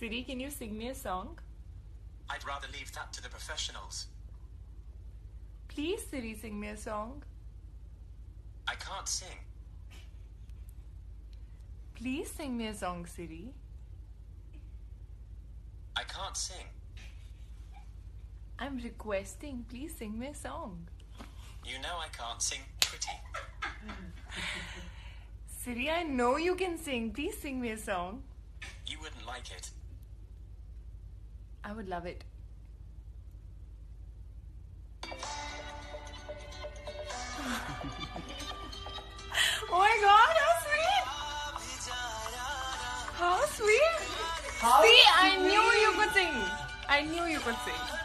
Siri, can you sing me a song? I'd rather leave that to the professionals. Please, Siri, sing me a song. I can't sing. Please sing me a song, Siri. I can't sing. I'm requesting. Please sing me a song. You know I can't sing pretty. Siri, I know you can sing. Please sing me a song. You wouldn't like it. I would love it. oh my god, how sweet! How sweet! How See, sweet. I knew you could sing. I knew you could sing.